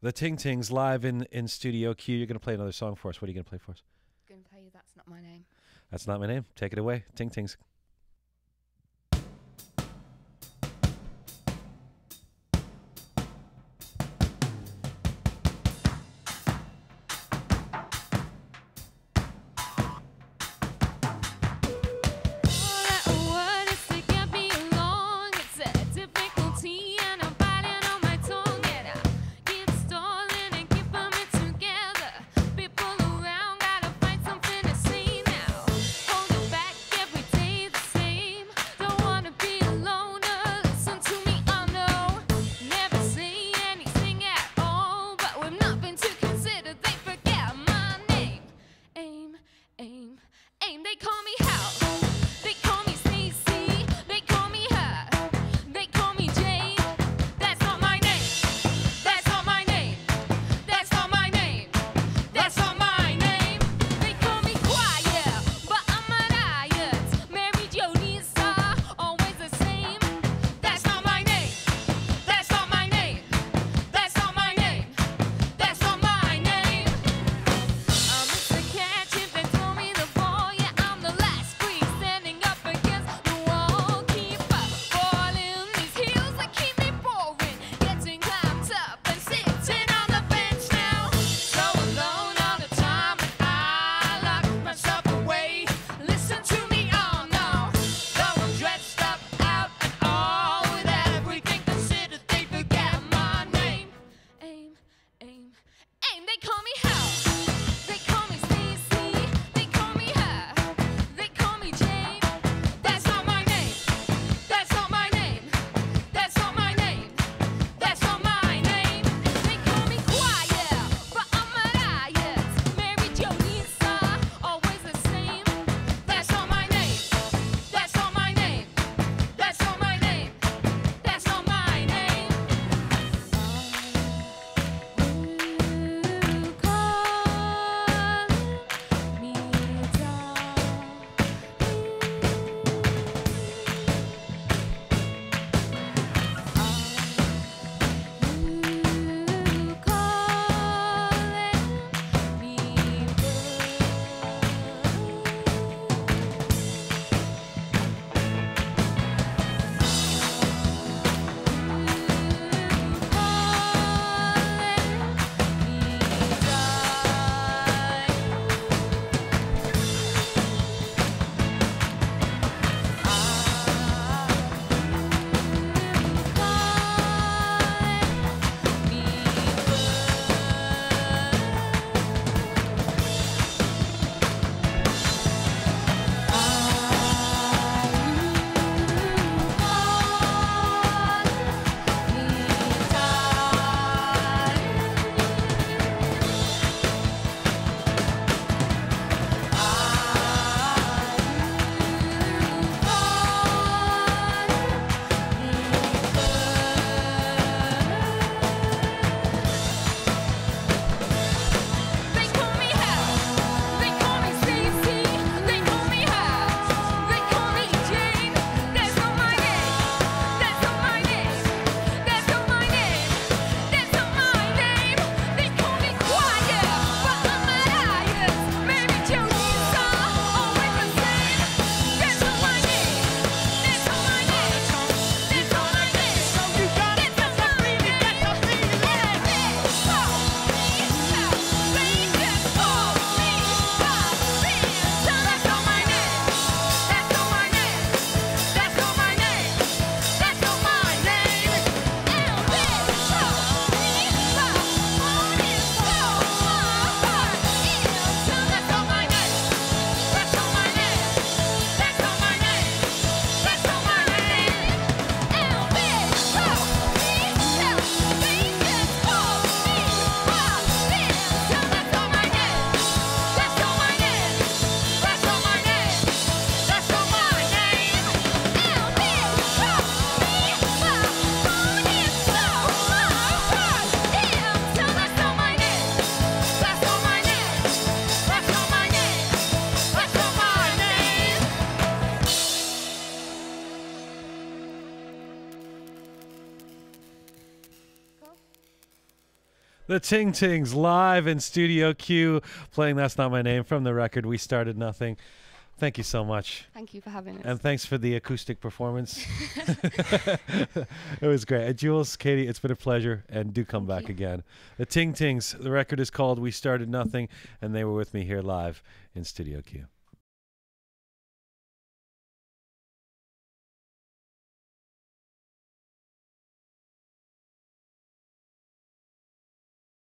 The Ting Tings live in, in Studio Q. You're going to play another song for us. What are you going to play for us? Going to play you That's Not My Name. That's not my name. Take it away. Ting Tings. The Ting Tings live in Studio Q, playing That's Not My Name from the record We Started Nothing. Thank you so much. Thank you for having us. And thanks for the acoustic performance. it was great. Uh, Jules, Katie, it's been a pleasure. And do come Thank back you. again. The Ting Tings, the record is called We Started Nothing, and they were with me here live in Studio Q.